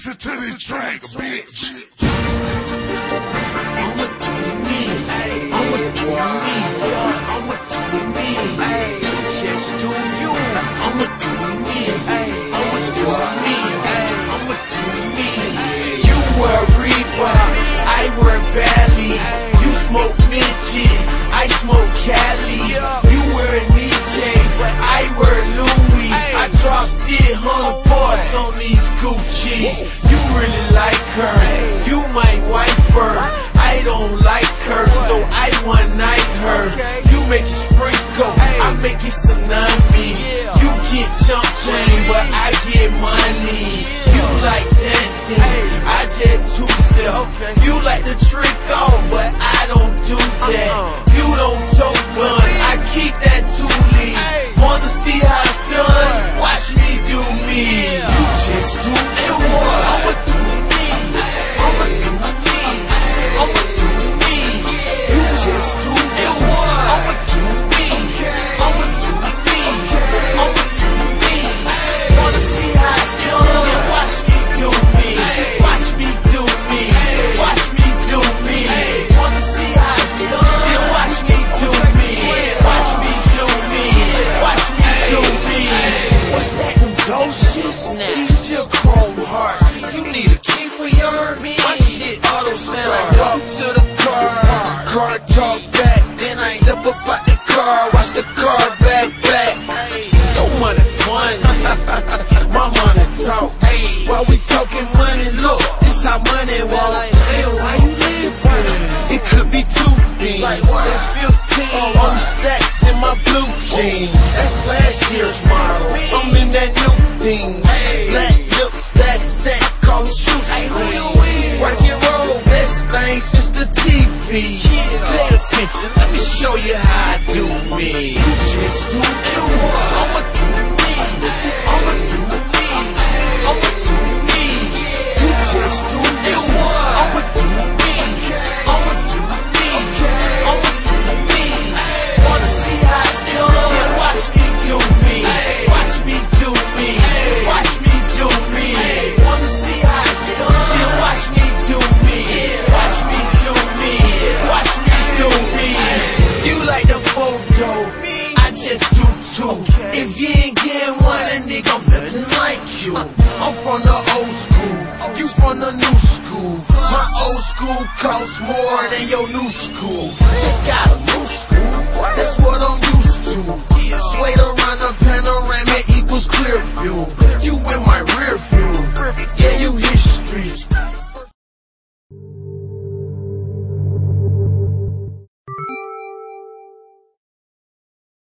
Listen to this track, bitch. I'ma do me. I'ma do me. I'ma do me. Just do you. I'ma do me. I'ma do me. I'ma do me. You wear Reebok, I wear Bally. You smoke midget, I smoke Cali. You wear Nietzsche, I wear Louis. I drop shit hundred parts on these Gucci's. You really like her, you might wife her. I don't like her, so I one night her. You make it sprinkle, I make it tsunami. You get chump chain, While we talking money, look, this how money walk. Hey, why you live It could be two things. Like what? 15 on the stacks in my blue jeans. That's last year's model. I'm in that new thing. Black lip stack set, call it shoe Rock and roll, best thing since the TV. Pay attention, let me show you how I do me. You just do it. Too. If you ain't getting one, then nigga, I'm nothing like you. I'm from the old school. You from the new school. My old school costs more than your new school. Just got